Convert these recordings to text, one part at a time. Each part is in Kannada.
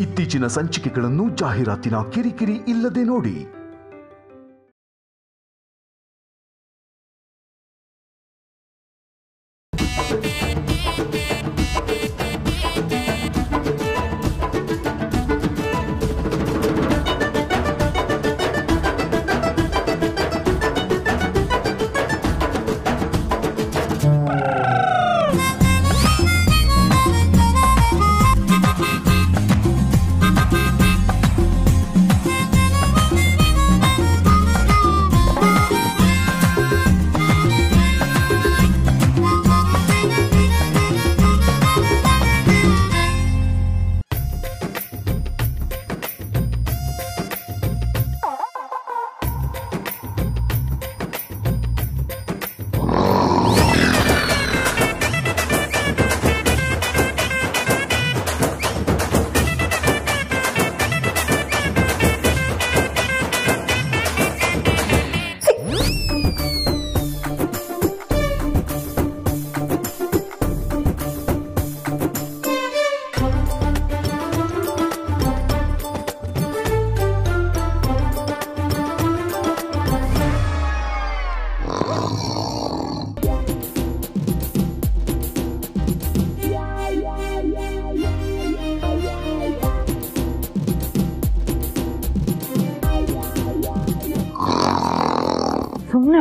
ಇತ್ತೀಚಿನ ಸಂಚಿಕೆಗಳನ್ನು ಜಾಹೀರಾತಿನ ಕಿರಿಕಿರಿ ಇಲ್ಲದೆ ನೋಡಿ.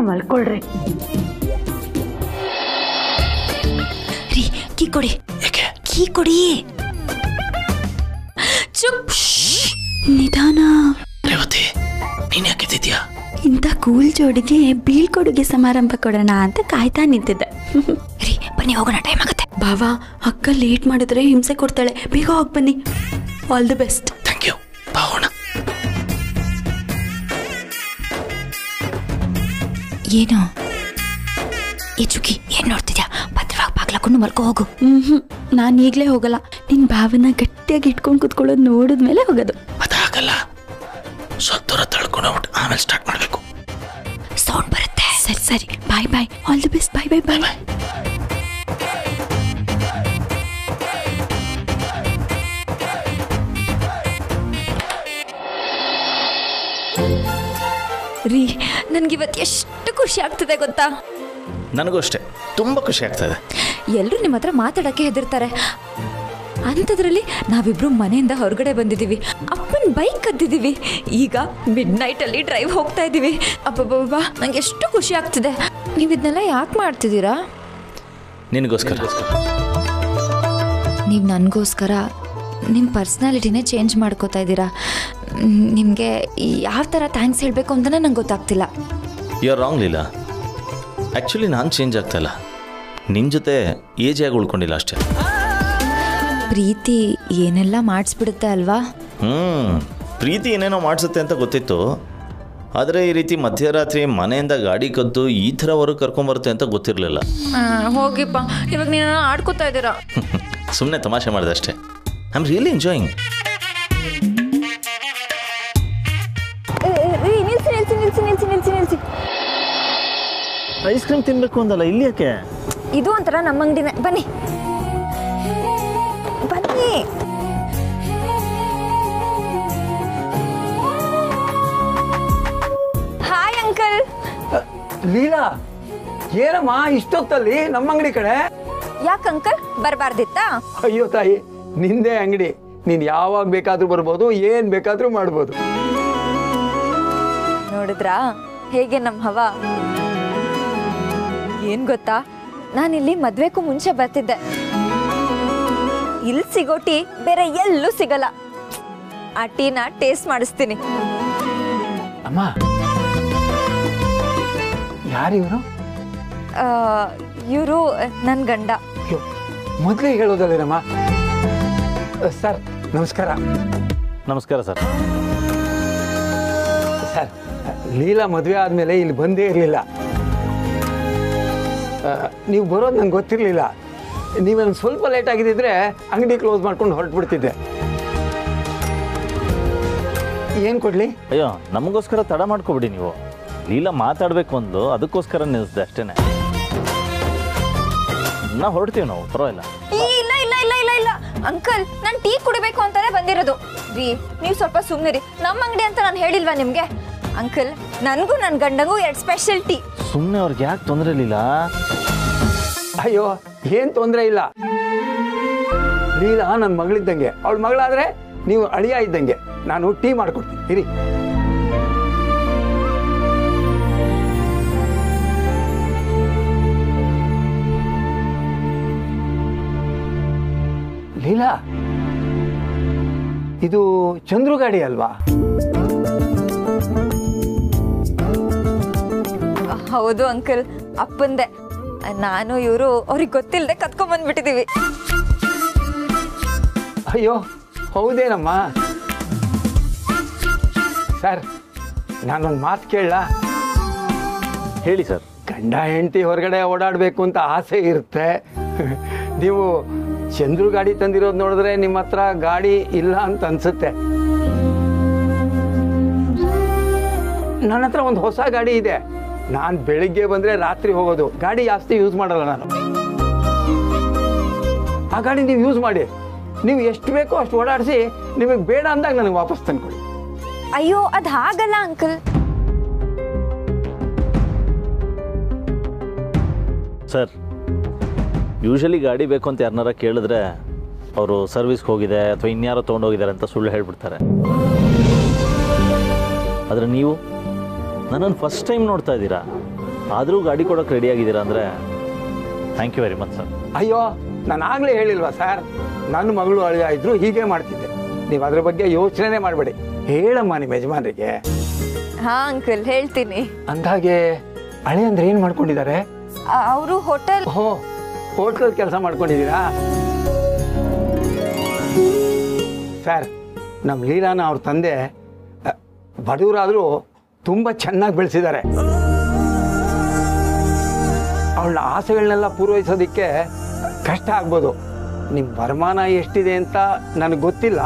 ಮಲ್ಕೊಳ್ರಿ. ರೀ ಕೀ ಕೊಡಿ. ಕೀ ಕೊಡಿ. ಚುಪ್. ನಿಧಾನ. ರೇವತಿ ನೀನ್ ಯಾಕಿದ್ಯಾ ಇಂಥ ಕೂಲ್ ಜೋಡಿಗೆ ಬೀಳ್ಕೊಡುಗೆ ಸಮಾರಂಭ ಕೊಡೋಣ ಅಂತ ಕಾಯ್ತಾ ನಿಂತಿದ್ದೆ. ರೀ ಬನ್ನಿ ಹೋಗೋಣ ಟೈಮ್ ಆಗುತ್ತೆ. ಬಾವಾ ಅಕ್ಕ ಲೇಟ್ ಮಾಡಿದ್ರೆ ಹಿಂಸೆ ಕೊಡ್ತಾಳೆ. ಬೇಗ ಹೋಗಿ ಬನ್ನಿ. ಆಲ್ ದಿ ಬೆಸ್ಟ್ ಏನು? ಏ ಚುಕ್ಕಿ ಏನ್ ನೋಡ್ತಿದ್ಯಾ? ಭದ್ರವಾಗಿ ಬಾಗ್ಲಾಕೊಂಡು ಮಲ್ಕೋ ಹೋಗು. ಹ್ಮ್ ನಾನು ಈಗಲೇ ಹೋಗಲ್ಲ. ನಿನ್ ಭಾವನ ಗಟ್ಟಿಯಾಗಿ ಇಟ್ಕೊಂಡು ಕುತ್ಕೊಳ್ಳೋದು ನೋಡಿದ್ಮೇಲೆ ಹೋಗೋದು. ಅದಾಗಲ್ಲ. ಸ್ವಲ್ಪ ದೂರ ತಳ್ಕೊಂಡು ಹೋಗ್ಬಿಟ್ಟು ಆಮೇಲೆ ಸ್ಟಾರ್ಟ್ ಮಾಡಬೇಕು. ಸೌಂಡ್ ಬರುತ್ತೆ. ಸರಿ ಸರಿ. Bye bye all the best bye bye bye bye ರೀ ನನ್ಗಿವತ್ತು ಎಷ್ಟು ಖುಷಿ ಆಗ್ತದೆ ಗೊತ್ತಾ? ನನಗೂ ಅಷ್ಟೇ ತುಂಬ ಖುಷಿ ಆಗ್ತದೆ. ಎಲ್ಲರೂ ನಿಮ್ಮ ಹತ್ರ ಮಾತಾಡಕ್ಕೆ ಹೆದರ್ತಾರೆ. ಅಂಥದ್ರಲ್ಲಿ ನಾವಿಬ್ರು ಮನೆಯಿಂದ ಹೊರಗಡೆ ಬಂದಿದ್ದೀವಿ. ಅಪ್ಪನ ಬೈಕ್ ಕದ್ದಿದ್ದೀವಿ ಈಗ ಮಿಡ್ ನೈಟಲ್ಲಿ ಡ್ರೈವ್ ಹೋಗ್ತಾ ಇದ್ದೀವಿ. ಅಬ್ಬಬ್ಬಬ್ಬ ನಂಗೆ ಎಷ್ಟು ಖುಷಿ ಆಗ್ತಿದೆ. ನೀವು ಇದನ್ನೆಲ್ಲ ಯಾಕೆ ಮಾಡ್ತಿದ್ದೀರಾ? ನಿನಗೋಸ್ಕರ. ನೀವು ನನಗೋಸ್ಕರ ನಿಮ್ಮ ಪರ್ಸ್ನಾಲಿಟಿನೇ ಚೇಂಜ್ ಮಾಡ್ಕೋತಾ ಇದ್ದೀರಾ. ನಿಮಗೆ ಯಾವ ಥರ ಥ್ಯಾಂಕ್ಸ್ ಹೇಳಬೇಕು ಅಂತಲೇ ನಂಗೆ ಗೊತ್ತಾಗ್ತಿಲ್ಲ. You are wrong Leela actually ನಾನು ಚೇಂಜ್ ಆಗ್ತಾ ಇಲ್ಲ. ನಿನ್ನ ಜೊತೆ ಏಜಿಯಾಗಿ ಉಳ್ಕೊಂಡಿಲ್ಲ ಅಷ್ಟೇ. ಪ್ರೀತಿ ಏನೆಲ್ಲ ಮಾಡಿಸ್ಬಿಡುತ್ತೆ ಅಲ್ವಾ? ಹ್ಞೂ ಪ್ರೀತಿ ಏನೇನೋ ಮಾಡಿಸುತ್ತೆ ಅಂತ ಗೊತ್ತಿತ್ತು. ಆದರೆ ಈ ರೀತಿ ಮಧ್ಯರಾತ್ರಿ ಮನೆಯಿಂದ ಗಾಡಿ ಕದ್ದು ಈ ಥರ ಹೊರಗೆ ಕರ್ಕೊಂಬರುತ್ತೆ ಅಂತ ಗೊತ್ತಿರಲಿಲ್ಲ. ಹೋಗಿಪ್ಪ. ಇವಾಗ ನೀನು ಆಡ್ಕೋತಾ ಇದ್ದೀರಾ? ಸುಮ್ಮನೆ ತಮಾಷೆ ಮಾಡಿದೆ ಅಷ್ಟೇ. ಐ ಆಮ್ ರಿಯಲಿ ಎಂಜಾಯಿಂಗ್ ನಿಲ್ಸಿ ನಿಲ್ಸಿ ನಿಲ್ಸಿ ನಿಲ್ಸಿ ನಿಲ್ಸಿ. ಐಸ್ ಕ್ರೀಮ್ ತಿನ್ಬೇಕು ಅಂದಲ್ಲ ಇಲ್ಲಿ ಯಾಕೆ? ಇದು ಒಂಥರ ನಮ್ಮ ಅಂಗಡಿನೇ ಬನ್ನಿ. ಬನ್ನಿ. ಹಾಯ್ ಅಂಕಲ್ ಲೀಲಾ ಏನಮ್ಮ ಇಷ್ಟೊತ್ತಲ್ಲಿ ನಮ್ಮ ಅಂಗಡಿ ಕಡೆ ಯಾಕೆ ಅಂಕಲ್ ಬರಬಾರ್ದಿತ್ತಾ? ಅಯ್ಯೋ ತಾಯಿ ನಿಂದೇ ಅಂಗಡಿ. ನೀನ್ ಯಾವಾಗ ಬೇಕಾದ್ರೂ ಬರ್ಬೋದು ಏನ್ ಬೇಕಾದ್ರೂ ಮಾಡ್ಬೋದು. ನೋಡಿದ್ರಾ? ಹೇಗೆ ನಮ್ಮ ಹವ? ಏನ್ ಗೊತ್ತಾ? ನಾನಿಲ್ಲಿ ಮದ್ವೆಕ್ಕೂ ಮುಂಚೆ ಬರ್ತಿದ್ದೆ. ಇಲ್ಲಿ ಸಿಗೋ ಟೀ ಬೇರೆ ಎಲ್ಲೂ ಸಿಗಲ್ಲ. ಆ ಟೀನ ಟೇಸ್ಟ್ ಮಾಡಿಸ್ತೀನಿ. ಅಮ್ಮ. ಯಾರಿವರು ಇವರು? ನನ್ನ ಗಂಡ. ಮೊದಲೇ ಮೊದ್ಲೇ ಹೇಳೋದಲ್ಲೇನಮ್ಮ ಸರ್ ನಮಸ್ಕಾರ. ನಮಸ್ಕಾರ ಸರ್. ಸರ್ ಲೀಲಾ ಮದುವೆ ಆದಮೇಲೆ ಇಲ್ಲಿ ಬಂದೇ ಇರಲಿಲ್ಲ. ನೀವು ಬರೋದು ನಂಗೆ ಗೊತ್ತಿರಲಿಲ್ಲ. ನೀವೇನು ಸ್ವಲ್ಪ ಲೇಟ್ ಆಗಿದ್ದಿದ್ರೆ ಅಂಗಡಿ ಕ್ಲೋಸ್ ಮಾಡ್ಕೊಂಡು ಹೊರಟ್ಬಿಡ್ತಿದ್ದೆ. ಏನು ಕೊಡಲಿ? ಅಯ್ಯೋ ನಮಗೋಸ್ಕರ ತಡ ಮಾಡ್ಕೊಬಿಡಿ ನೀವು. ಲೀಲಾ ಮಾತಾಡಬೇಕು ಅಂದ್ಲು ಅದಕ್ಕೋಸ್ಕರ ನಿಲ್ಸ್ದೆ ಅಷ್ಟೇನೆ. ನಾ ಹೊರಡ್ತೀವಿ ನಾವು ಪರವಾಗಿಲ್ಲ. ಇಲ್ಲ ಇಲ್ಲ ಇಲ್ಲ ಇಲ್ಲ ಇಲ್ಲ. ಅಂಕಲ್ ನಾನು ಟೀ ಕುಡಿಬೇಕು ಅಂತಾನೆ ಬಂದಿರೋದು. ರೀ ನೀವು ಸ್ವಲ್ಪ ಸುಮ್ಮನೆ ರೀ ನಮ್ಮ ಅಂಗಡಿ ಅಂತ ನಾನು ಹೇಳಿಲ್ವಾ ನಿಮಗೆ? ಅಂಕಲ್ ನನಗೂ ನನ್ನ ಗಂಡಂಗೂ ಎರಡು ಸ್ಪೆಷಲ್ ಟೀ ಸುಮ್ಮನೆ ಅವ್ರಿಗೆ ಯಾಕೆ ತೊಂದರೆ ಇರಲಿಲ್ಲ ಅಯ್ಯೋ, ಏನ್ ತೊಂದರೆ ಇಲ್ಲ. ಲೀಲಾ ನನ್ನ ಮಗಳಿದ್ದಂಗೆ. ಅವಳ ಮಗಳಾದ್ರೆ ನೀವು ಅಳಿಯ ಇದ್ದಂಗೆ. ನಾನು ಟೀ ಮಾಡ್ಕೊಡ್ತೀನಿ. ಇರಿ. ಲೀಲಾ, ಇದು ಚಂದ್ರು ಗಾಡಿ ಅಲ್ವಾ? ಹೌದು ಅಂಕಲ್, ಅಪ್ಪಂದೆ. ನಾನು ಇವರು ಅವ್ರಿಗೆ ಗೊತ್ತಿಲ್ಲದೆ ಕತ್ಕೊಂಡ್ಬಂದ್ಬಿಟ್ಟಿದ್ದೀವಿ ಅಯ್ಯೋ ಹೌದೇನಮ್ಮ? ಸರ್ ನಾನೊಂದು ಮಾತು ಕೇಳಲ್ಲ ಹೇಳಿ ಸರ್. ಗಂಡ ಹೆಂಡತಿ ಹೊರಗಡೆ ಓಡಾಡಬೇಕು ಅಂತ ಆಸೆ ಇರುತ್ತೆ. ನೀವು ಚಂದ್ರು ಗಾಡಿ ತಂದಿರೋದು ನೋಡಿದ್ರೆ ನಿಮ್ಮ ಹತ್ರ ಗಾಡಿ ಇಲ್ಲ ಅಂತ ಅನ್ಸುತ್ತೆ. ನನ್ನ ಹತ್ರ ಒಂದು ಹೊಸ ಗಾಡಿ ಇದೆ. ನಾನು ಬೆಳಿಗ್ಗೆ ಬಂದರೆ ರಾತ್ರಿ ಹೋಗೋದು. ಗಾಡಿ ಜಾಸ್ತಿ ಯೂಸ್ ಮಾಡಲ್ಲ ನಾನು. ಆ ಗಾಡಿ ನೀವು ಯೂಸ್ ಮಾಡಿ. ನೀವು ಎಷ್ಟು ಬೇಕೋ ಅಷ್ಟು ಓಡಾಡಿಸಿ ನಿಮಗೆ ಬೇಡ ಅಂದಾಗ ನನಗೆ ವಾಪಸ್ ತಂದ್ಕೊಡಿ. ಅಯ್ಯೋ ಅದು ಹಾಗಲ್ಲ ಅಂಕಲ್. ಸರ್ ಯೂಶಲಿ ಗಾಡಿ ಬೇಕು ಅಂತ ಯಾರನ್ನಾರ ಕೇಳಿದ್ರೆ ಅವರು ಸರ್ವಿಸ್ಗೆ ಹೋಗಿದೆ ಅಥವಾ ಇನ್ಯಾರೋ ತೊಗೊಂಡೋಗಿದ್ದಾರೆ ಅಂತ ಸುಳ್ಳು ಹೇಳ್ಬಿಡ್ತಾರೆ. ಆದರೆ ನೀವು? ನನ್ನನ್ನು ಫಸ್ಟ್ ಟೈಮ್ ನೋಡ್ತಾ ಇದ್ದೀರಾ? ಆದರೂ ಗಾಡಿ ಕೊಡೋಕೆ ರೆಡಿ ಆಗಿದ್ದೀರಾ ಅಂದರೆ? Thank you very much sir ಅಯ್ಯೋ ನಾನು ಆಗಲೇ ಹೇಳಿಲ್ವಾ ಸರ್ ನನ್ನ ಮಗಳು ಅಳಿಯ ಇದ್ರು ಹೀಗೆ ಮಾಡ್ತಿದ್ದೆ. ನೀವು ಅದ್ರ ಬಗ್ಗೆ ಯೋಚನೆ ಮಾಡಬೇಡಿ. ಹೇಳಮ್ಮ ನಿಮ್ಮ ಯಜಮಾನರಿಗೆ. ಹಾ ಅಂಕಲ್ ಹೇಳ್ತೀನಿ. ಅಂದಾಗೆ ಅಳಿ ಅಂದ್ರೆ ಏನು ಮಾಡ್ಕೊಂಡಿದ್ದಾರೆ? ಅವರು ಹೋಟೆಲ್ ಓ ಹೋಟೆಲ್ ಕೆಲಸ ಮಾಡ್ಕೊಂಡಿದ್ದೀರಾ? ಸರ್ ನಮ್ಮ ಲೀಲಾನ ಅವ್ರ ತಂದೆ ಬಡವರಾದರೂ ತುಂಬ ಚೆನ್ನಾಗಿ ಬೆಳೆಸಿದ್ದಾರೆ. ಅವಳ ಆಸೆಗಳನ್ನೆಲ್ಲ ಪೂರೈಸೋದಕ್ಕೆ ಕಷ್ಟ ಆಗ್ಬೋದು. ನಿಮ್ಮ ವರಮಾನ ಎಷ್ಟಿದೆ ಅಂತ ನನಗೆ ಗೊತ್ತಿಲ್ಲ.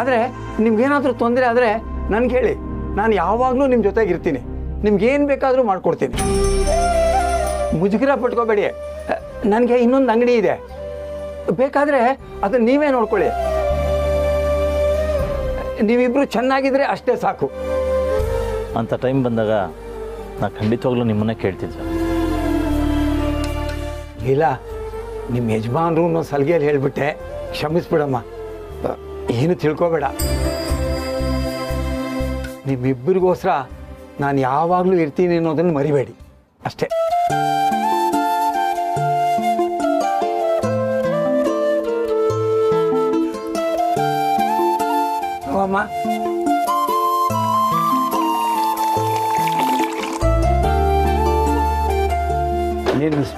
ಆದರೆ ನಿಮ್ಗೇನಾದರೂ ತೊಂದರೆ ಆದರೆ ನನಗೆ ಹೇಳಿ. ನಾನು ಯಾವಾಗಲೂ ನಿಮ್ಮ ಜೊತೆಗಿರ್ತೀನಿ. ನಿಮ್ಗೇನು ಬೇಕಾದರೂ ಮಾಡ್ಕೊಡ್ತೀನಿ. ಮುಜುಗರ ಪಟ್ಕೋಬೇಡಿ. ನನಗೆ ಇನ್ನೊಂದು ಅಂಗಡಿ ಇದೆ. ಬೇಕಾದರೆ ಅದನ್ನು ನೀವೇ ನೋಡ್ಕೊಳ್ಳಿ. ನೀವಿಬ್ರು ಚೆನ್ನಾಗಿದ್ರೆ ಅಷ್ಟೇ ಸಾಕು. ಅಂತ ಟೈಮ್ ಬಂದಾಗ ನಾ ಖಂಡಿತವಾಗ್ಲೂ ನಿಮ್ಮನ್ನೇ ಕೇಳ್ತಿದ್ದೆ. ಇಲ್ಲ ನಿಮ್ಮ ಯಜಮಾನ್ರು ಅನ್ನೋ ಸಲಿಗೆಯಲ್ಲಿ ಹೇಳಿಬಿಟ್ಟೆ ಕ್ಷಮಿಸ್ಬಿಡಮ್ಮ. ಏನು ತಿಳ್ಕೊಬೇಡ. ನಿಮ್ಮಿಬ್ಬರಿಗೋಸ್ಕರ ನಾನು ಯಾವಾಗಲೂ ಇರ್ತೀನಿ ಅನ್ನೋದನ್ನು ಮರಿಬೇಡಿ. ಅಷ್ಟೇ.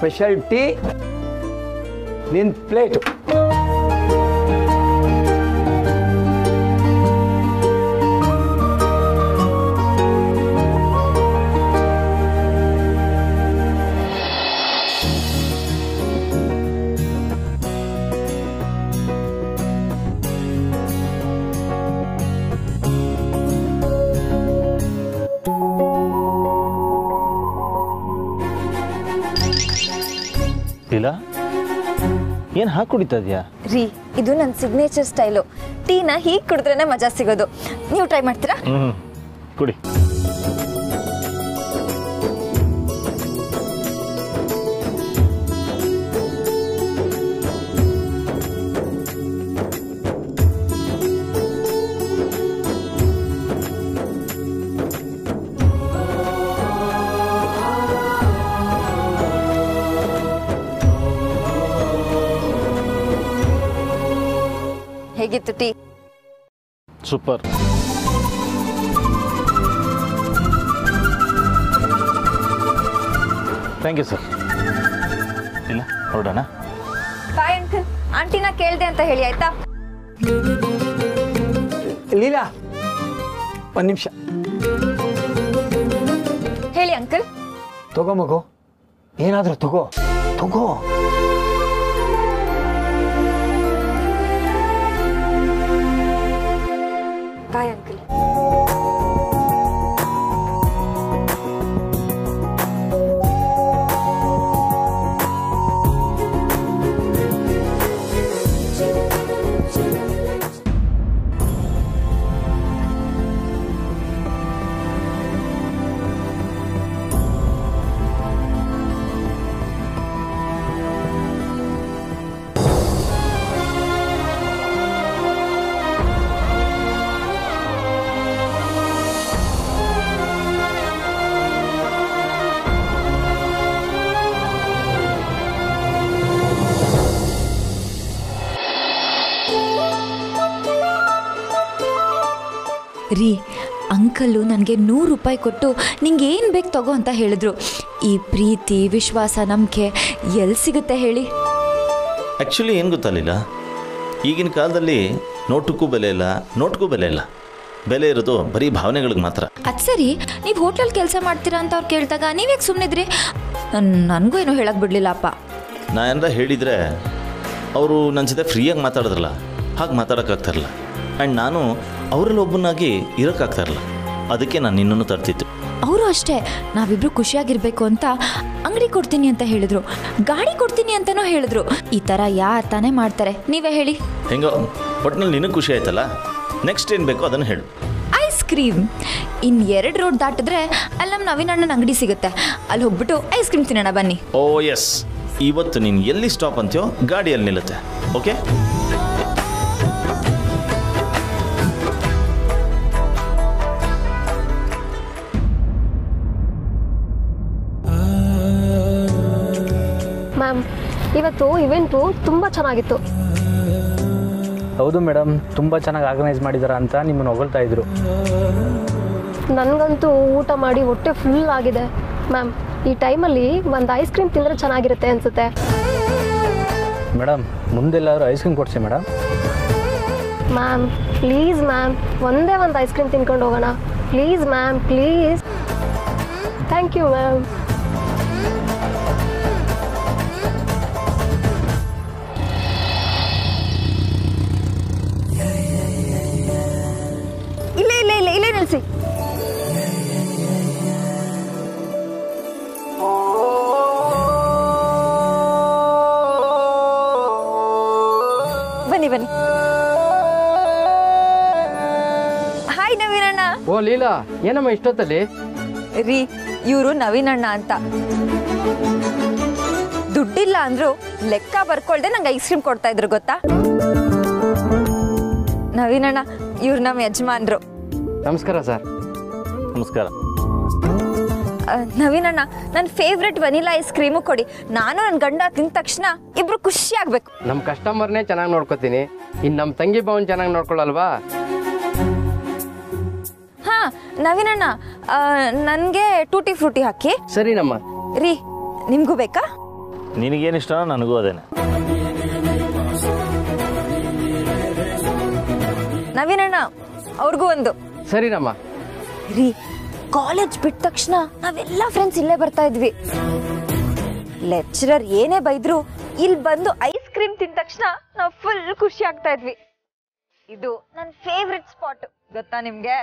ಸ್ಪೆಷಲ್ ಟೀ ನಿನ್ನ ಪ್ಲೇಟು ಏನು ಹಾಕಿ ಕುಡಿತಾ ಇದೆಯಾ? ರೀ ಇದು ನನ್ನ ಸಿಗ್ನೇಚರ್ ಸ್ಟೈಲು ಟೀನ ಹೀಗೆ ಕುಡಿದ್ರೇನೆ ಮಜಾ ಸಿಗೋದು. ನೀವು ಟ್ರೈ ಮಾಡ್ತೀರಾ? ಸೂಪರ್. Thank you sir. ಇಲ್ಲ ಹೊರಡೋಣ ಬಾಯ್ ಅಂಕಲ್ ಆಂಟಿನ ಕೇಳಿದೆ ಅಂತ ಹೇಳಿ ಆಯ್ತಾ? ಲೀಲಾ ಒಂದು ನಿಮಿಷ. ಹೇಳಿ ಅಂಕಲ್. ತಗೋ ಮಗು ಏನಾದರೂ ತಗೋ. ತಗೋ. ರೀ ಅಂಕಲ್ಲು ನನಗೆ ನೂರು ರೂಪಾಯಿ ಕೊಟ್ಟು ನಿಂಗೆ ಏನು ಬೇಕು ತಗೋ ಅಂತ ಹೇಳಿದ್ರು. ಈ ಪ್ರೀತಿ ವಿಶ್ವಾಸ ನಂಬಿಕೆ ಎಲ್ಲಿ ಸಿಗುತ್ತೆ ಹೇಳಿ? ಆ್ಯಕ್ಚುಲಿ ಏನು ಗೊತ್ತಲಿಲ್ಲ ಈಗಿನ ಕಾಲದಲ್ಲಿ ನೋಟಕ್ಕೂ ಬೆಲೆ ಇಲ್ಲ ನೋಟ್ಗೂ ಬೆಲೆ ಇಲ್ಲ. ಬೆಲೆ ಇರೋದು ಬರೀ ಭಾವನೆಗಳಿಗೆ ಮಾತ್ರ. ಅದು ಸರಿ ನೀವು ಹೋಟ್ಲಲ್ಲಿ ಕೆಲಸ ಮಾಡ್ತೀರಾ ಅಂತ ಅವ್ರು ಕೇಳಿದಾಗ ನೀವ್ಯಾಕೆ ಸುಮ್ಮನಿದ್ರಿ ನನಗೂ ಏನೂ ಹೇಳಕ್ಕೆ ಬಿಡಲಿಲ್ಲ ಅಪ್ಪ. ನಾ ಏನಾರ ಹೇಳಿದರೆ ಅವರು ನನ್ನ ಜೊತೆ ಫ್ರೀಯಾಗಿ ಮಾತಾಡಿದ್ರಲ್ಲ ಹಾಗೆ ಮಾತಾಡೋಕ್ಕಾಗ್ತಾರಲ್ಲ ಆ್ಯಂಡ್ ನಾನು ಅವರಲ್ಲಿ ಒಬ್ಬನಾಗಿ ಇರೋಕ್ಕಾಗ್ತಾರಲ್ಲ ಅದಕ್ಕೆ ನಾನು ನಿನ್ನನ್ನು ತರ್ತಿತ್ತು ಅವರು ಅಷ್ಟೇ ನಾವಿಬ್ರು ಖುಷಿಯಾಗಿರ್ಬೇಕು ಅಂತ ಅಂಗಡಿ ಕೊಡ್ತೀನಿ ಅಂತ ಹೇಳಿದ್ರು. ಗಾಡಿ ಕೊಡ್ತೀನಿ ಅಂತನೂ ಹೇಳಿದ್ರು. ಈ ಥರ ಯಾರು ತಾನೇ ಮಾಡ್ತಾರೆ? ನೀವೇ ಹೇಳಿ. ಹೆಂಗೋ ಒಟ್ನಲ್ಲಿ ನಿನಗೆ ಖುಷಿ ಆಯ್ತಲ್ಲ? ನೆಕ್ಸ್ಟ್ ಏನು ಬೇಕೋ ಅದನ್ನು ಹೇಳು. ಐಸ್ ಕ್ರೀಮ್ ಇನ್ನು ಎರಡು ರೋಡ್ ದಾಟಿದ್ರೆ ಅಲ್ಲಿ ನಮ್ಮ ನವೀನ್ ಅಣ್ಣನ ಅಂಗಡಿ ಸಿಗುತ್ತೆ. ಅಲ್ಲಿ ಹೋಗ್ಬಿಟ್ಟು ಐಸ್ ಕ್ರೀಮ್ ತಿನ್ನೋಣ ಬನ್ನಿ. ಓ ಎಸ್ ಇವತ್ತು ನೀನು ಎಲ್ಲಿ ಸ್ಟಾಪ್ ಅಂತೀಯೋ ಗಾಡಿಯಲ್ಲಿ ನಿಲ್ಲುತ್ತೆ. ಓಕೆ ಇವತ್ತು ಇವೆಂಟು ತುಂಬ ಚೆನ್ನಾಗಿತ್ತು. ಹೌದು ಮೇಡಮ್ ತುಂಬ ಚೆನ್ನಾಗಿ ಆರ್ಗನೈಸ್ ಮಾಡಿದಾರ ಅಂತ ನಿಮ್ಮನ್ನು ಹೊಗಳ್ತಾ ಇದ್ರು. ನನಗಂತೂ ಊಟ ಮಾಡಿ ಹೊಟ್ಟೆ ಫುಲ್ ಆಗಿದೆ. ಮ್ಯಾಮ್ ಈ ಟೈಮಲ್ಲಿ ಒಂದು ಐಸ್ ಕ್ರೀಮ್ ತಿಂದರೆ ಚೆನ್ನಾಗಿರುತ್ತೆ ಅನಿಸುತ್ತೆ. ಮೇಡಮ್ ಮುಂದೆಲ್ಲಾದರೂ ಐಸ್ ಕ್ರೀಮ್ ಕೊಡಿಸಿ ಮೇಡಮ್. ಮ್ಯಾಮ್ ಪ್ಲೀಸ್ ಮ್ಯಾಮ್ ಒಂದೇ ಒಂದು ಐಸ್ ಕ್ರೀಮ್ ತಿನ್ಕೊಂಡು ಹೋಗೋಣ. Please ma'am please thank you ma'am ಬನ್ನಿ. ಬನ್ನಿ ಹಾಯ್ ನವೀನಣ್ಣ ಓ ಲೀಲಾ ಏನಮ್ಮ ಇಷ್ಟೊತ್ತಲ್ಲಿ? ರೀ ಇವರು ನವೀನಣ್ಣ ಅಂತ. ದುಡ್ಡಿಲ್ಲ ಅಂದ್ರು ಲೆಕ್ಕ ಬರ್ಕೊಳ್ದೆ ನಂಗೆ ಐಸ್ ಕ್ರೀಮ್ ಕೊಡ್ತಾ ಇದ್ರು ಗೊತ್ತಾ? ನವೀನಣ್ಣ ಇವ್ರು ನಮ್ಮ ಯಜಮಾನ್ರು. ನಮಸ್ಕಾರ ಸರ್. ನಮಸ್ಕಾರ. ನವೀನಣ್ಣ ನನ್ನ ಫೇವ್ರೆಟ್ ವನಿಲಾ ಐಸ್ ಕ್ರೀಮು ಕೊಡಿ. ನಾನು ನನ್ನ ಗಂಡ ತಿಂದ ತಕ್ಷಣ ಇಬ್ರು ಖುಷಿ ಆಗ್ಬೇಕು. ನಮ್ಮ ಕಸ್ಟಮರ್ನೇ ಚೆನ್ನಾಗಿ ನೋಡ್ಕೋತೀನಿ. ಇನ್ನು ನಮ್ಮ ತಂಗಿ ಭವನ್ ಚೆನ್ನಾಗಿ ನೋಡ್ಕೊಳ್ಳಲ್ವಾ ಹಾ ನವೀನಣ್ಣ ನನಗೆ ಟೂಟಿ ಫ್ರೂಟಿ ಹಾಕಿ. ಸರಿನಮ್ಮ. ರೀ ನಿಮಗೂ ಬೇಕಾ? ನಿನಗೇನಿಷ್ಟ ಇಷ್ಟನೋ ನನಗೂ ಅದೇನೆ. ನವೀನಣ್ಣ ಅವ್ರಿಗೂ ಒಂದು. ಸರಿನಮ್ಮ. ರೀ ಕಾಲೇಜ್ ಬಿಟ್ಟ ತಕ್ಷಣ ನಾವೆಲ್ಲ ಫ್ರೆಂಡ್ಸ್ ಇಲ್ಲೇ ಬರ್ತಾ ಇದ್ವಿ. ಲೆಕ್ಚರರ್ ಏನೇ ಬೈದ್ರು ಇಲ್ಲಿ ಬಂದು ಐಸ್ ಕ್ರೀಮ್ ತಿಂದ ತಕ್ಷಣ ನಾವು ಫುಲ್ ಖುಷಿ ಆಗ್ತಾ ಇದ್ವಿ. ಇದು ನನ್ನ ಫೇವ್ರೆಟ್ ಸ್ಪಾಟ್ ಗೊತ್ತಾ ನಿಮ್ಗೆ?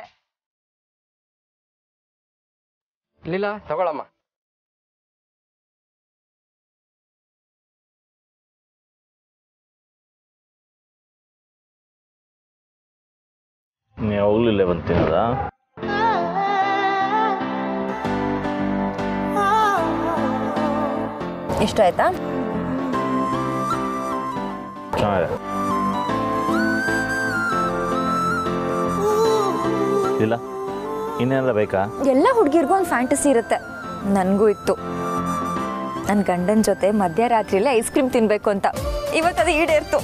ಲೀಲಾ ತಗೊಳಮ್ಮ. ನೀವು ಯಾವಾಗಲೂ ಇಲ್ಲೇ ಇಷ್ಟ ಆಯ್ತಾ? ಇಲ್ಲ ಇನ್ನೇನಾರ ಬೇಕಾ? ಎಲ್ಲ ಹುಡುಗಿರ್ಗೂ ಒಂದು ಫ್ಯಾಂಟಸಿ ಇರುತ್ತೆ. ನನಗೂ ಇತ್ತು. ನನ್ನ ಗಂಡನ ಜೊತೆ ಮಧ್ಯರಾತ್ರಿಯಲ್ಲಿ ಐಸ್ ಕ್ರೀಮ್ ತಿನ್ಬೇಕು ಅಂತ. ಇವತ್ತು ಅದು ಈಡೇರ್ತು.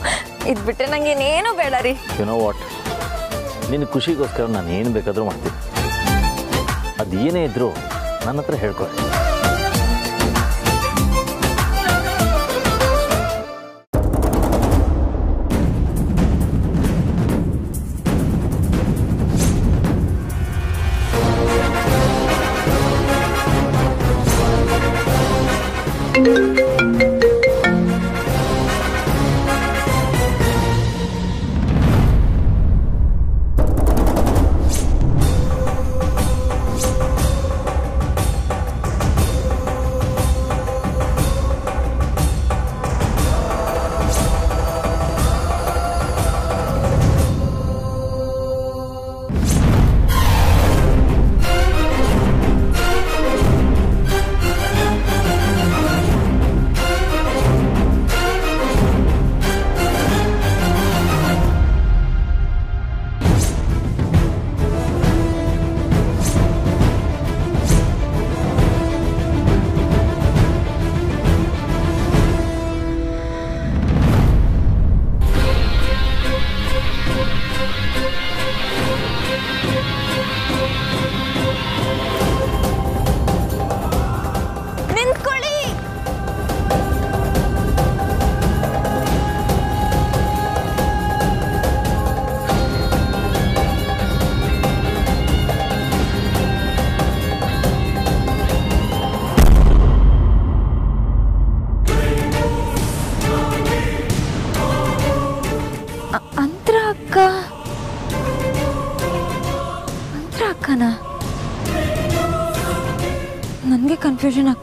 ಇದು ಬಿಟ್ಟರೆ ನಂಗೆ ಏನೇನೂ ಬೇಡ ರೀ. ಯು ನೋ ವಾಟ್ ನಿನ್ನ ಖುಷಿಗೋಸ್ಕರ ನಾನು ಏನು ಬೇಕಾದರೂ ಮಾಡ್ತೀನಿ. ಅದು ಏನೇ ಇದ್ದರೂ ನನ್ನ ಹತ್ರ ಹೇಳ್ಕೊಳ್ಳಿ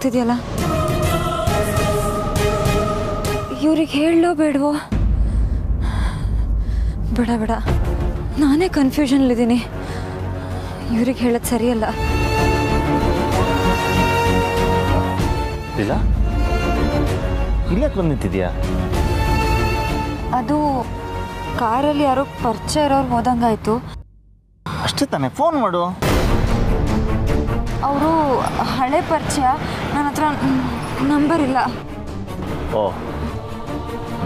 ಆಗ್ತಿದೆಯಲ್ಲ? ಇವ್ರಿಗೆ ಹೇಳೋ ಬೇಡವೋ? ಬೇಡ ಬೇಡ. ನಾನೇ ಕನ್ಫ್ಯೂಷನ್ಲಿದ್ದೀನಿ ಇವ್ರಿಗೆ ಹೇಳೋದು ಸರಿಯಲ್ಲ. ಇಲ್ಲ ಇಲ್ಲಕ್ಕೆ ಬಂದು ನಿಂತಿದ್ಯಾ? ಅದು ಕಾರಲ್ಲಿ ಯಾರೋ ಪರಿಚಯ ಇರೋರು ಹೋದಂಗಾಯ್ತು. ಅಷ್ಟೇ ತಾನೇ ಫೋನ್ ಮಾಡು. ಅವರು ಹಳೆ ಪರಿಚಯ ನನ್ನ ಹತ್ರ ನಂಬರ್ ಇಲ್ಲ. ಓ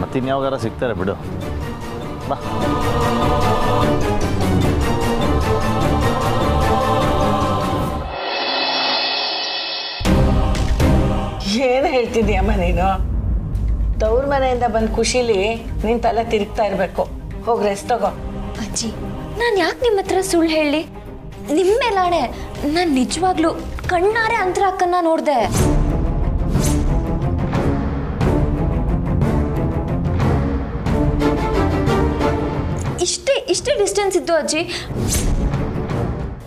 ಮತ್ತಿನ್ಯಾವಾಗಾರ ಸಿಗ್ತಾರೆ ಬಿಡು. ಬಾ. ಏನು ಹೇಳ್ತಿದ್ಯಮ್ಮ ನೀನು? ತವ್ರ ಮನೆಯಿಂದ ಬಂದ ಖುಷಿಲಿ ನಿನ್ ತಲೆ ತಿರುಗ್ತಾ ಇರಬೇಕು. ಹೋಗ್ರೆಸ್ ರೆಸ್ಟ್ ತಗೋ. ಅಜ್ಜಿ ನಾನು ಯಾಕೆ ನಿಮ್ಮ ಹತ್ರ ಸುಳ್ಳು ಹೇಳಿ? ನಿಮ್ಮ ಮೇಲಾಣೆ ನಾನು ನಿಜವಾಗ್ಲೂ ಕಣ್ಣಾರೆ ಅಂತರ ಅಕ್ಕನ್ನ ನೋಡಿದೆ. ಇಷ್ಟೇ ಇಷ್ಟೇ ಡಿಸ್ಟೆನ್ಸ್ ಇತ್ತು ಅಜ್ಜಿ.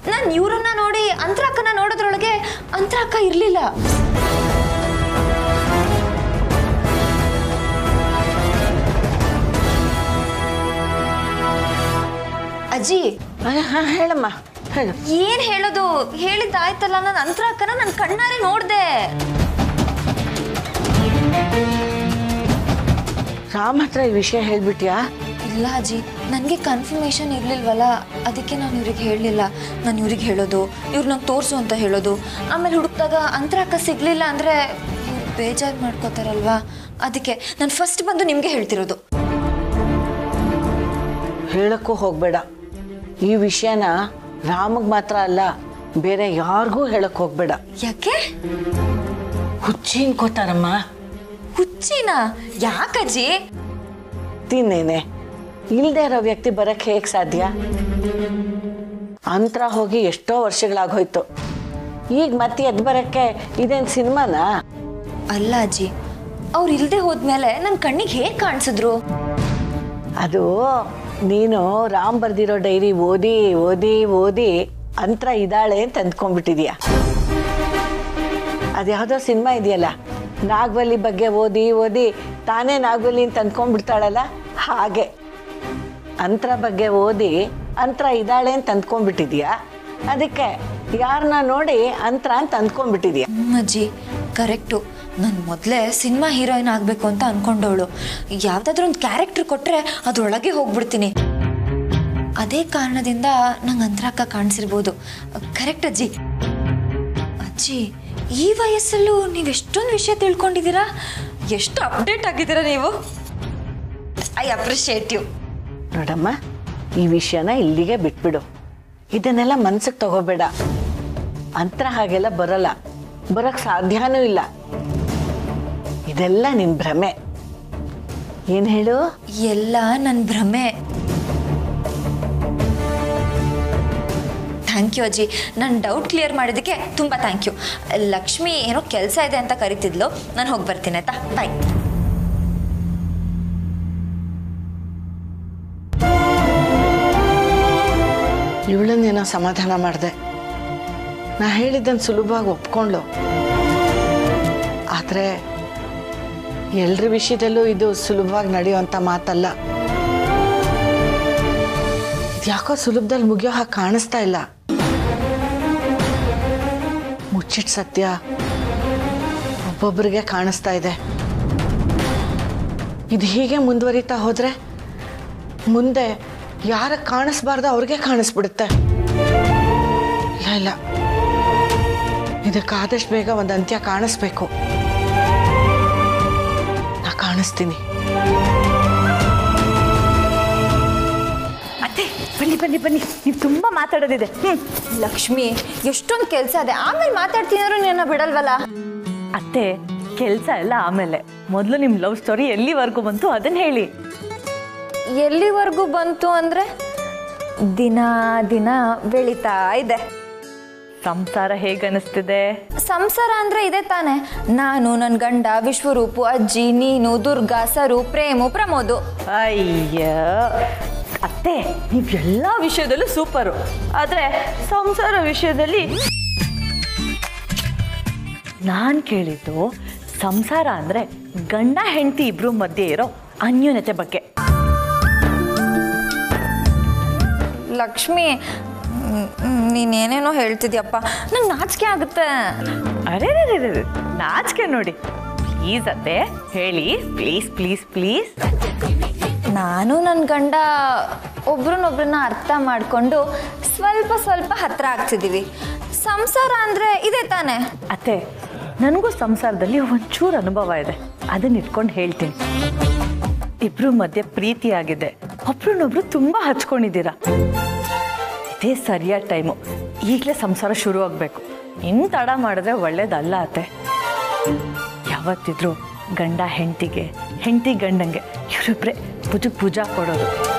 ನಾನು ಇವರನ್ನ ನೋಡಿ ಅಂತರ ನೋಡೋದ್ರೊಳಗೆ ಅಂತರ ಅಕ್ಕ ಇರಲಿಲ್ಲ. ಅಜ್ಜಿ. ಹೇಳಮ್ಮ. ಹೇಳು ಏನ್ ಹೇಳೋದು? ಹೇಳಿದ್ದಾಯ್ತಲ್ಲ ನನ್ನ ಅಂತರ ಅಕ್ಕನ ನನ್ನ ಕಣ್ಣಾರೆ ನೋಡ್ದೆ. ರಾಮ್ ಹತ್ರ ಈ ವಿಷಯ ಹೇಳ್ಬಿಟ್ಯಾ? ಇಲ್ಲ ಅಜ್ಜಿ ನನಗೆ ಕನ್ಫರ್ಮೇಷನ್ ಇರಲಿಲ್ವಲ್ಲ ಅದಕ್ಕೆ ನಾನು ಇವ್ರಿಗೆ ಹೇಳಲಿಲ್ಲ. ನಾನು ಇವ್ರಿಗೆ ಹೇಳೋದು ಇವ್ರು ನಂಗೆ ತೋರಿಸು ಅಂತ ಹೇಳೋದು. ಆಮೇಲೆ ಹುಡುಕ್ದಾಗ ಅಂತರ ಅಕ್ಕ ಸಿಗಲಿಲ್ಲ ಅಂದರೆ ಬೇಜಾರು ಮಾಡ್ಕೋತಾರಲ್ವಾ? ಅದಕ್ಕೆ ನಾನು ಫಸ್ಟ್ ಬಂದು ನಿಮಗೆ ಹೇಳ್ತಿರೋದು. ಹೇಳೋಕ್ಕೂ ಹೋಗಬೇಡ. ಈ ವಿಷಯನ ರಾಮಗ್ ಮಾತ್ರ ಅಲ್ಲ ಬೇರೆ ಯಾರಿಗೂ ಹೇಳಕ್ ಹೋಗ್ಬೇಡ. ಯಾಕೆ? ಹುಚ್ಚಿ ಅನ್ಕೋತಾರಮ್ಮ ಹುಚ್ಚಿನ? ಯಾಕಜ್ಜಿ ತಿನ್ನೇನೆ. ಇಲ್ದೇ ಇರೋ ವ್ಯಕ್ತಿ ಬರಕ್ ಹೇಗ್ ಸಾಧ್ಯ? ಅಂತರ ಹೋಗಿ ಎಷ್ಟೋ ವರ್ಷಗಳಾಗೋಯ್ತು. ಈಗ ಮತ್ತೆ ಎದ್ದು ಬರಕ್ಕೆ ಇದೇನ್ ಸಿನಿಮಾನಾ? ಅಲ್ಲ ಅಜ್ಜಿ ಅವ್ರು ಇಲ್ಲದೆ ಹೋದ್ಮೇಲೆ ನನ್ನ ಕಣ್ಣಿಗೆ ಹೇಗೆ ಕಾಣಿಸಿದ್ರು? ಅದು ನೀನು ರಾಮ್ ಬರ್ದಿರೋ ಡೈರಿ ಓದಿ ಓದಿ ಓದಿ ಅಂತರ ಇದ್ದಾಳೆ ಅಂತ ಅಂದ್ಕೊಂಡ್ಬಿಟ್ಟಿದ್ಯಾ? ಅದ್ಯಾವುದೋ ಸಿನಿಮಾ ಇದೆಯಲ್ಲ? ನಾಗವಲ್ಲಿ ಬಗ್ಗೆ ಓದಿ ಓದಿ ತಾನೇ ನಾಗವಲ್ಲಿ ಅಂತ ಅಂದ್ಕೊಂಡ್ಬಿಡ್ತಾಳಲ್ಲ? ಹಾಗೆ. ಅಂತರ ಬಗ್ಗೆ ಓದಿ, ಅಂತರ ಇದ್ದಾಳೆ ಅಂತ ಅಂದ್ಕೊಂಡ್ಬಿಟ್ಟಿದ್ಯಾ? ಅದಕ್ಕೆ ಯಾರನ್ನ ನೋಡಿ ಅಂತರ ಅಂತ ಅಂದ್ಕೊಂಡ್ಬಿಟ್ಟಿದ್ಯಾ? ಅಜ್ಜಿ ಕರೆಕ್ಟು. ನಾನು ಮೊದಲೇ ಸಿನಿಮಾ ಹೀರೋಯಿನ್ ಆಗಬೇಕು ಅಂತ ಅನ್ಕೊಂಡವಳು. ಯಾವುದಾದ್ರೂ ಒಂದು ಕ್ಯಾರೆಕ್ಟರ್ ಕೊಟ್ಟರೆ ಅದರೊಳಗೆ ಹೋಗ್ಬಿಡ್ತೀನಿ. ಅದೇ ಕಾರಣದಿಂದ ನಂಗೆ ಅಂತರಕ್ಕ ಕಾಣಿಸಿರ್ಬೋದು. ಕರೆಕ್ಟ್ ಅಜ್ಜಿ. ಅಜ್ಜಿ, ಈ ವಯಸ್ಸಲ್ಲೂ ನೀವು ಎಷ್ಟೊಂದು ವಿಷಯ ತಿಳ್ಕೊಂಡಿದ್ದೀರಾ? ಎಷ್ಟು ಅಪ್ಡೇಟ್ ಆಗಿದ್ದೀರಾ ನೀವು? I appreciate you. ನೋಡಮ್ಮ, ಈ ವಿಷಯನ ಇಲ್ಲಿಗೆ ಬಿಟ್ಬಿಡು. ಇದನ್ನೆಲ್ಲ ಮನ್ಸಿಗೆ ತಗೋಬೇಡ. ಅಂತರ ಹಾಗೆಲ್ಲ ಬರಲ್ಲ. ಬರಕ್ಕೆ ಸಾಧ್ಯನೂ ಇಲ್ಲ. ಇದೆಲ್ಲ ನಿನ್ ಭ್ರಮೆ. ಏನ್ ಹೇಳು? ಎಲ್ಲ ನನ್ನ ಭ್ರಮೆ. ಥ್ಯಾಂಕ್ ಯು ಅಜ್ಜಿ. ನನ್ನ ಡೌಟ್ ಕ್ಲಿಯರ್ ಮಾಡಿದ್ದಕ್ಕೆ ತುಂಬ ಥ್ಯಾಂಕ್ ಯು ಲಕ್ಷ್ಮಿ ಏನೋ ಕೆಲಸ ಇದೆ ಅಂತ ಕರಿತಿದ್ಲು. ನಾನು ಹೋಗಿ ಬರ್ತೀನಿ ಆಯ್ತಾ? ಬಾಯ್ ಇವಳನ್ನೇನೋ ಸಮಾಧಾನ ಮಾಡಿದೆ. ನಾ ಹೇಳಿದ್ದನ್ನು ಸುಲಭವಾಗಿ ಒಪ್ಕೊಂಡ್ಲು ಆದರೆ ಎಲ್ರ ವಿಷಯದಲ್ಲೂ ಇದು ಸುಲಭವಾಗಿ ನಡೆಯುವಂಥ ಮಾತಲ್ಲ. ಯಾಕೋ ಸುಲಭದಲ್ಲಿ ಮುಗಿಯೋ ಹಾಗೆ ಕಾಣಿಸ್ತಾ ಇಲ್ಲ. ಮುಚ್ಚಿಟ್ ಸತ್ಯ ಒಬ್ಬೊಬ್ಬರಿಗೆ ಕಾಣಿಸ್ತಾ ಇದೆ. ಇದು ಹೀಗೆ ಮುಂದುವರಿತಾ ಹೋದ್ರೆ ಮುಂದೆ ಯಾರ ಕಾಣಿಸ್ಬಾರ್ದು ಅವ್ರಿಗೆ ಕಾಣಿಸ್ಬಿಡುತ್ತೆ. ಇಲ್ಲ ಇಲ್ಲ. ಇದಕ್ಕೆ ಆದಷ್ಟು ಬೇಗ ಒಂದು ಅಂತ್ಯ ಕಾಣಿಸ್ಬೇಕು. ಕಾಣಿಸ್ತೀನಿ. ಅತ್ತೆ ಬನ್ನಿ ಬನ್ನಿ ಬನ್ನಿ. ನೀವು ತುಂಬ ಮಾತಾಡೋದಿದೆ. ಲಕ್ಷ್ಮಿ ಎಷ್ಟೊಂದು ಕೆಲಸ ಇದೆ. ಆಮೇಲೆ ಮಾತಾಡ್ತೀನಿ ನಿನ್ನ ಬಿಡಲ್ವಲ್ಲ? ಅತ್ತೆ ಕೆಲಸ ಎಲ್ಲ ಆಮೇಲೆ. ಮೊದಲು ನಿಮ್ಮ ಲವ್ ಸ್ಟೋರಿ ಎಲ್ಲಿವರೆಗೂ ಬಂತು? ಅದನ್ನ ಹೇಳಿ. ಎಲ್ಲಿವರೆಗೂ ಬಂತು ಅಂದರೆ ದಿನ ದಿನ ಬೆಳೀತಾ ಇದೆ. ಸಂಸಾರ ಹೇಗನಿಸ್ತಿದೆ ಸಂಸಾರ ಅಂದ್ರೆ ಇದೆ ತಾನೆ. ನಾನು ನನ್ನ ಗಂಡ ವಿಶ್ವರೂಪು ಅಜ್ಜಿ ನೀನು ದುರ್ಗಾ ಸರು ಪ್ರೇಮು ಪ್ರಮೋದು. ಅಯ್ಯ ಅತ್ತೆ ನೀವು ಎಲ್ಲ ವಿಷಯದಲ್ಲೂ ಸೂಪರು. ಆದ್ರೆ ಸಂಸಾರ ವಿಷಯದಲ್ಲಿ ನಾನು ಕೇಳಿದ್ದು ಸಂಸಾರ ಅಂದ್ರೆ ಗಂಡ ಹೆಂಡತಿ ಇಬ್ರು ಮಧ್ಯೆ ಇರೋ ಅನ್ಯೂನ್ಯತೆ ಬಗ್ಗೆ. ಲಕ್ಷ್ಮಿ ನೀನೇನೇನೋ ಹೇಳ್ತಿದ್ಯಪ್ಪ. ನಂಗೆ ನಾಚಿಕೆ ಆಗುತ್ತೆ. ಅರೆ ನಾಚಿಕೆ ನೋಡಿ. ಪ್ಲೀಸ್ ಅತ್ತೆ ಹೇಳಿ. ಪ್ಲೀಸ್ ಪ್ಲೀಸ್ ಪ್ಲೀಸ್ ನಾನು ನನ್ನ ಗಂಡ ಒಬ್ರನ್ನೊಬ್ರನ್ನ ಅರ್ಥ ಮಾಡಿಕೊಂಡು ಸ್ವಲ್ಪ ಸ್ವಲ್ಪ ಹತ್ರ ಆಗ್ತಿದ್ದೀವಿ ಸಂಸಾರ ಅಂದರೆ ಇದೇ ತಾನೇ? ಅತ್ತೆ ನನಗೂ ಸಂಸಾರದಲ್ಲಿ ಒಂಚೂರು ಅನುಭವ ಇದೆ. ಅದನ್ನ ಇಟ್ಕೊಂಡು ಹೇಳ್ತೀನಿ. ಇಬ್ರು ಮಧ್ಯೆ ಪ್ರೀತಿಯಾಗಿದೆ ಒಬ್ರನ್ನೊಬ್ರು ತುಂಬ ಹಚ್ಕೊಂಡಿದ್ದೀರಾ? ಇದೇ ಸರಿಯಾದ ಟೈಮು ಈಗಲೇ ಸಂಸಾರ ಶುರು ಆಗಬೇಕು. ಇನ್ನು ತಡ ಮಾಡಿದ್ರೆ ಒಳ್ಳೇದಲ್ಲ ಅತ್ತೆ. ಯಾವತ್ತಿದ್ರು ಗಂಡ ಹೆಂಡತಿಗೆ, ಹೆಂಡತಿ ಗಂಡಂಗೆ ಇವರಿಬ್ಬರೇ ಪೂಜೆ ಪೂಜಾ ಕೊಡೋದು.